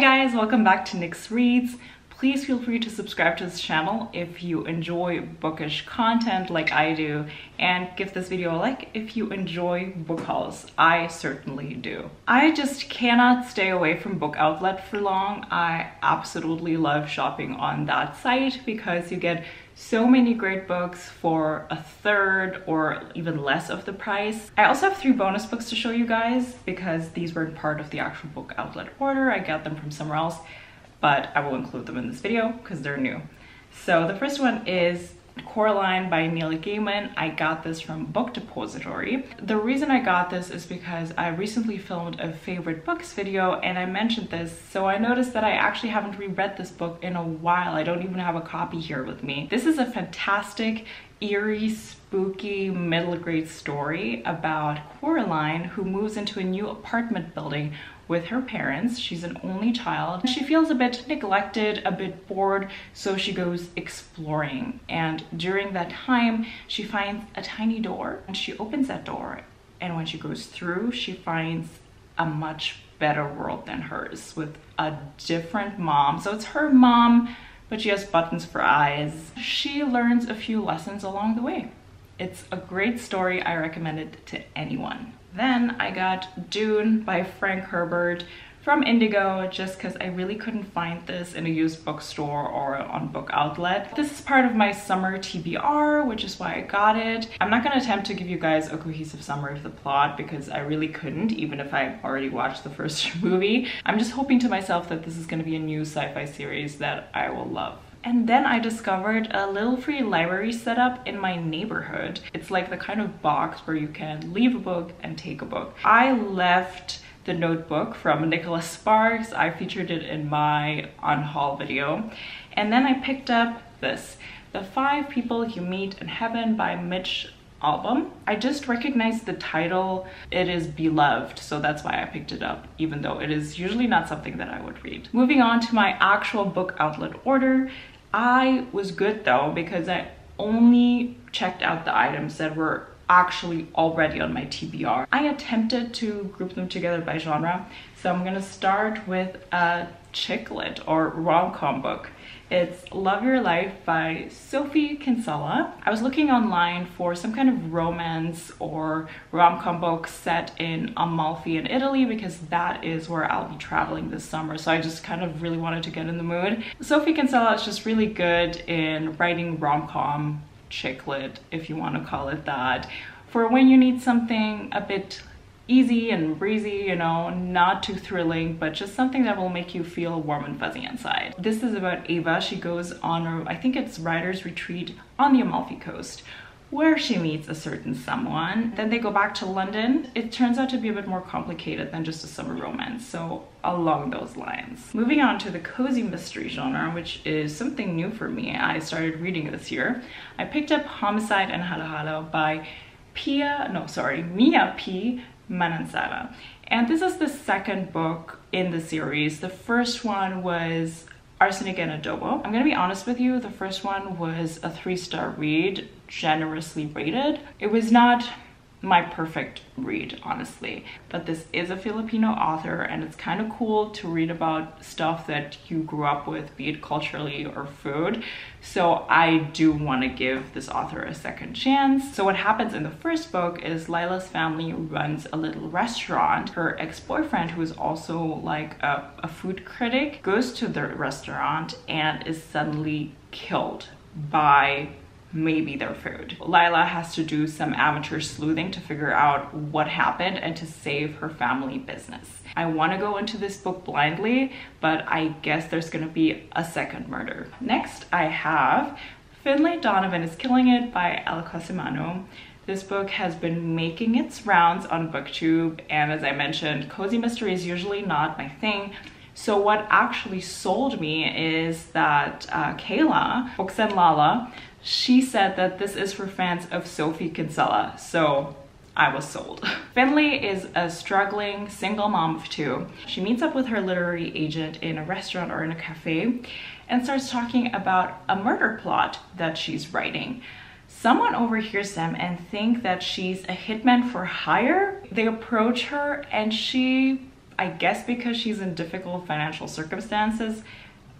guys, welcome back to Nix Reads. Please feel free to subscribe to this channel if you enjoy bookish content like I do and give this video a like if you enjoy book hauls. I certainly do. I just cannot stay away from Book Outlet for long. I absolutely love shopping on that site because you get so many great books for a third or even less of the price. I also have three bonus books to show you guys because these weren't part of the actual book outlet order. I got them from somewhere else but I will include them in this video because they're new. So the first one is Coraline by Neil Gaiman. I got this from Book Depository. The reason I got this is because I recently filmed a favorite books video and I mentioned this. So I noticed that I actually haven't reread this book in a while. I don't even have a copy here with me. This is a fantastic, eerie, spooky middle grade story about Coraline who moves into a new apartment building with her parents. She's an only child. She feels a bit neglected, a bit bored, so she goes exploring. And during that time, she finds a tiny door and she opens that door. And when she goes through, she finds a much better world than hers with a different mom. So it's her mom, but she has buttons for eyes. She learns a few lessons along the way. It's a great story. I recommend it to anyone. Then I got Dune by Frank Herbert from Indigo just because I really couldn't find this in a used bookstore or on book outlet. This is part of my summer TBR, which is why I got it. I'm not going to attempt to give you guys a cohesive summary of the plot because I really couldn't, even if I already watched the first movie. I'm just hoping to myself that this is going to be a new sci-fi series that I will love. And then I discovered a little free library setup in my neighborhood. It's like the kind of box where you can leave a book and take a book. I left the notebook from Nicholas Sparks. I featured it in my unhaul video. And then I picked up this, The Five People You Meet in Heaven by Mitch Albom. I just recognized the title. It is beloved, so that's why I picked it up, even though it is usually not something that I would read. Moving on to my actual book outlet order. I was good though because I only checked out the items that were actually already on my TBR. I attempted to group them together by genre. So I'm gonna start with a chick lit or rom-com book. It's Love Your Life by Sophie Kinsella. I was looking online for some kind of romance or rom-com book set in Amalfi in Italy because that is where I'll be traveling this summer. So I just kind of really wanted to get in the mood. Sophie Kinsella is just really good in writing rom-com chick lit, if you want to call it that, for when you need something a bit easy and breezy, you know, not too thrilling, but just something that will make you feel warm and fuzzy inside. This is about Ava. She goes on, I think it's writer's retreat on the Amalfi Coast where she meets a certain someone. Then they go back to London. It turns out to be a bit more complicated than just a summer romance, so along those lines. Moving on to the cozy mystery genre, which is something new for me. I started reading this year. I picked up Homicide and Halo by Pia, no, sorry, Mia P. Manansala. And this is the second book in the series. The first one was Arsenic and Adobo. I'm gonna be honest with you, the first one was a three-star read, generously rated. It was not my perfect read, honestly. But this is a Filipino author and it's kind of cool to read about stuff that you grew up with, be it culturally or food. So I do want to give this author a second chance. So what happens in the first book is Lila's family runs a little restaurant. Her ex-boyfriend, who is also like a, a food critic, goes to the restaurant and is suddenly killed by maybe their food. Lila has to do some amateur sleuthing to figure out what happened and to save her family business. I want to go into this book blindly, but I guess there's going to be a second murder. Next, I have Finlay Donovan is Killing It by Elle Cosimano. This book has been making its rounds on booktube and as I mentioned, cozy mystery is usually not my thing. So what actually sold me is that uh, Kayla, Books and Lala, she said that this is for fans of Sophie Kinsella. So I was sold. Finlay is a struggling single mom of two. She meets up with her literary agent in a restaurant or in a cafe and starts talking about a murder plot that she's writing. Someone overhears them and think that she's a hitman for hire. They approach her and she I guess because she's in difficult financial circumstances,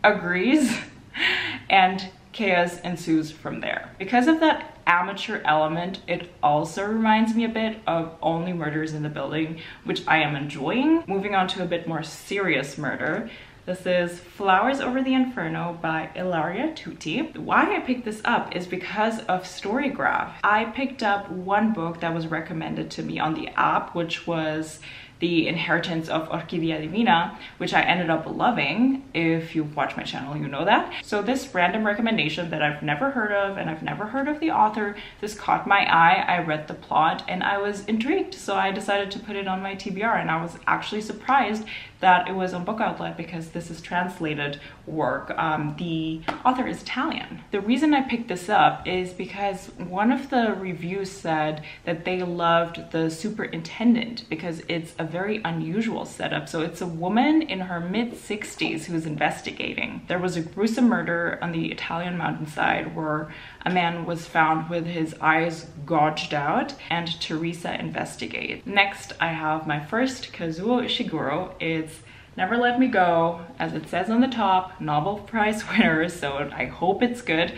agrees and chaos ensues from there. Because of that amateur element, it also reminds me a bit of Only Murders in the Building, which I am enjoying. Moving on to a bit more serious murder. This is Flowers Over the Inferno by Ilaria Tuti. Why I picked this up is because of Storygraph. I picked up one book that was recommended to me on the app, which was the Inheritance of Orquídea Divina, which I ended up loving. If you watch my channel, you know that. So this random recommendation that I've never heard of and I've never heard of the author, this caught my eye. I read the plot and I was intrigued. So I decided to put it on my TBR and I was actually surprised that it was on Book Outlet because this is translated work. Um, the author is Italian. The reason I picked this up is because one of the reviews said that they loved the superintendent because it's a very unusual setup. So it's a woman in her mid 60s who's investigating. There was a gruesome murder on the Italian mountainside where a man was found with his eyes gouged out and Teresa investigates. Next, I have my first Kazuo Ishiguro. It's Never Let Me Go, as it says on the top, Nobel Prize winner, so I hope it's good.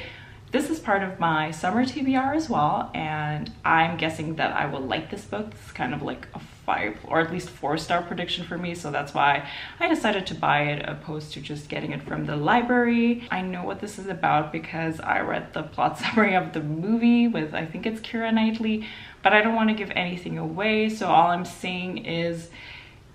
This is part of my summer TBR as well, and I'm guessing that I will like this book. It's kind of like a five or at least four star prediction for me, so that's why I decided to buy it opposed to just getting it from the library. I know what this is about because I read the plot summary of the movie with, I think it's Keira Knightley, but I don't want to give anything away, so all I'm saying is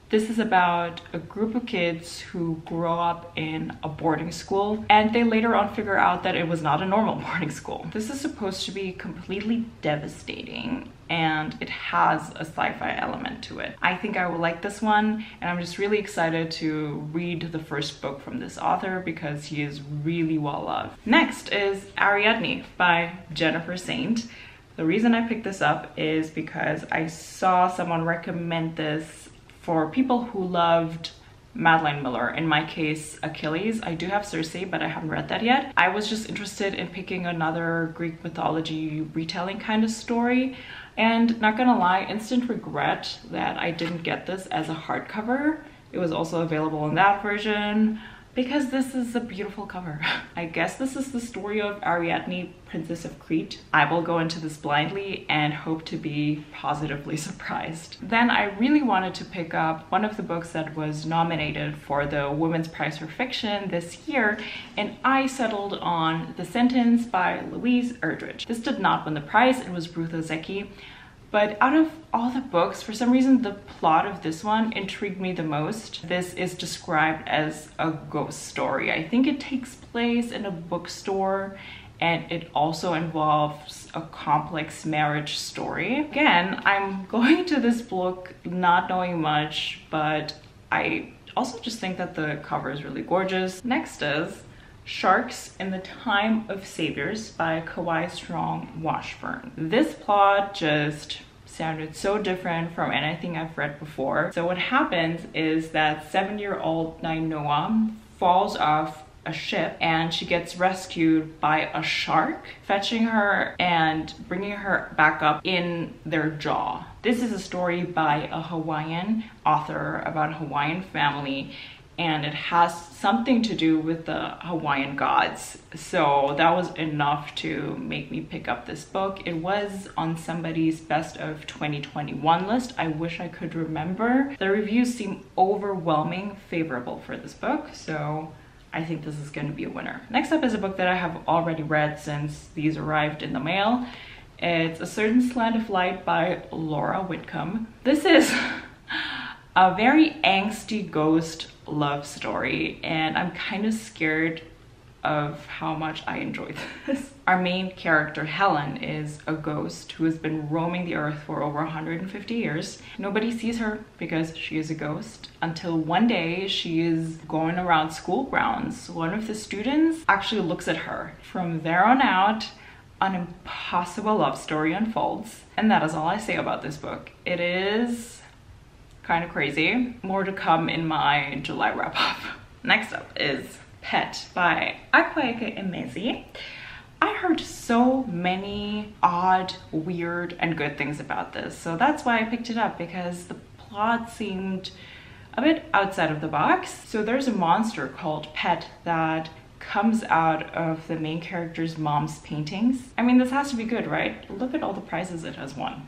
this is about a group of kids who grow up in a boarding school and they later on figure out that it was not a normal boarding school. This is supposed to be completely devastating and it has a sci-fi element to it. I think I will like this one and I'm just really excited to read the first book from this author because he is really well loved. Next is Ariadne by Jennifer Saint. The reason I picked this up is because I saw someone recommend this for people who loved Madeline Miller, in my case, Achilles. I do have Circe, but I haven't read that yet. I was just interested in picking another Greek mythology retelling kind of story. And not gonna lie, instant regret that I didn't get this as a hardcover. It was also available in that version because this is a beautiful cover. I guess this is the story of Ariadne, Princess of Crete. I will go into this blindly and hope to be positively surprised. Then I really wanted to pick up one of the books that was nominated for the Women's Prize for Fiction this year, and I settled on The Sentence by Louise Erdrich. This did not win the prize, it was Ruth Ozeki. But out of all the books, for some reason, the plot of this one intrigued me the most. This is described as a ghost story. I think it takes place in a bookstore and it also involves a complex marriage story. Again, I'm going to this book not knowing much, but I also just think that the cover is really gorgeous. Next is Sharks in the Time of Saviors by Kawai Strong Washburn. This plot just sounded so different from anything I've read before. So what happens is that seven-year-old Nainoa falls off a ship and she gets rescued by a shark, fetching her and bringing her back up in their jaw. This is a story by a Hawaiian author about a Hawaiian family and it has something to do with the Hawaiian gods. So that was enough to make me pick up this book. It was on somebody's best of 2021 list. I wish I could remember. The reviews seem overwhelming favorable for this book, so I think this is going to be a winner. Next up is a book that I have already read since these arrived in the mail. It's A Certain Slant of Light by Laura Whitcomb. This is a very angsty ghost love story and I'm kind of scared of how much I enjoy this. Our main character, Helen, is a ghost who has been roaming the earth for over 150 years. Nobody sees her because she is a ghost until one day she is going around school grounds. One of the students actually looks at her. From there on out, an impossible love story unfolds. And that is all I say about this book. It is kind of crazy. More to come in my July wrap up. Next up is Pet by Akwaeke Emezi. I heard so many odd, weird, and good things about this. So that's why I picked it up because the plot seemed a bit outside of the box. So there's a monster called Pet that comes out of the main character's mom's paintings. I mean, this has to be good, right? Look at all the prizes it has won.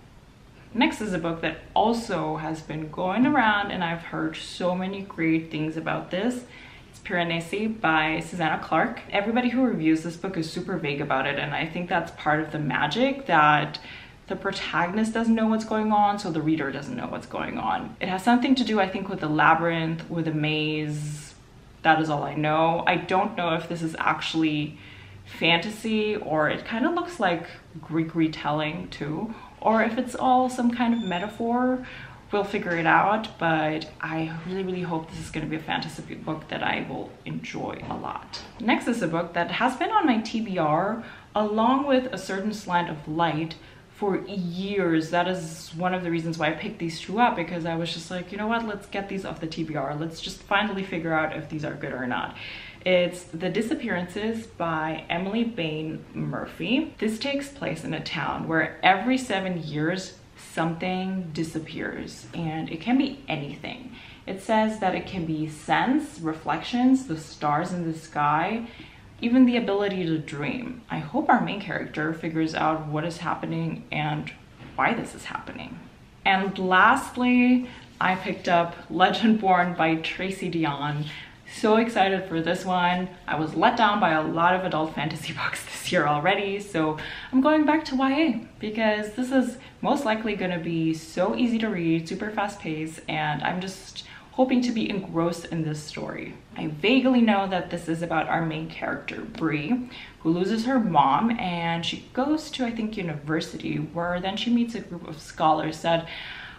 Next is a book that also has been going around and I've heard so many great things about this. It's Piranesi by Susanna Clarke. Everybody who reviews this book is super vague about it and I think that's part of the magic that the protagonist doesn't know what's going on, so the reader doesn't know what's going on. It has something to do, I think, with the labyrinth, with a maze. That is all I know. I don't know if this is actually fantasy or it kind of looks like Greek retelling too, or if it's all some kind of metaphor we'll figure it out but i really really hope this is going to be a fantasy book that i will enjoy a lot. Next is a book that has been on my tbr along with a certain slant of light for years. That is one of the reasons why i picked these two up because i was just like you know what? Let's get these off the tbr let's just finally figure out if these are good or not it's The Disappearances by Emily Bain Murphy. This takes place in a town where every seven years something disappears and it can be anything. It says that it can be scents, reflections, the stars in the sky, even the ability to dream. I hope our main character figures out what is happening and why this is happening. And lastly, I picked up Legendborn by Tracy Deonn. So excited for this one. I was let down by a lot of adult fantasy books this year already, so I'm going back to YA because this is most likely going to be so easy to read, super fast paced, and I'm just hoping to be engrossed in this story. I vaguely know that this is about our main character, Bree, who loses her mom and she goes to, I think, university where then she meets a group of scholars that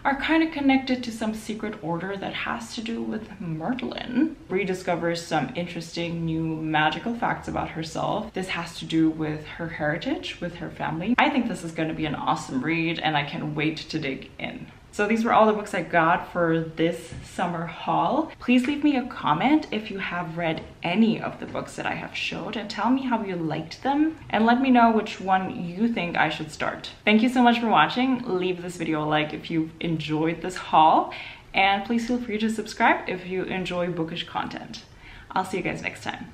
are kind of connected to some secret order that has to do with Merlin. Bree discovers some interesting new magical facts about herself. This has to do with her heritage, with her family. I think this is going to be an awesome read and I can't wait to dig in. So these were all the books I got for this summer haul. Please leave me a comment if you have read any of the books that I have showed and tell me how you liked them and let me know which one you think I should start. Thank you so much for watching. Leave this video a like if you enjoyed this haul and please feel free to subscribe if you enjoy bookish content. I'll see you guys next time.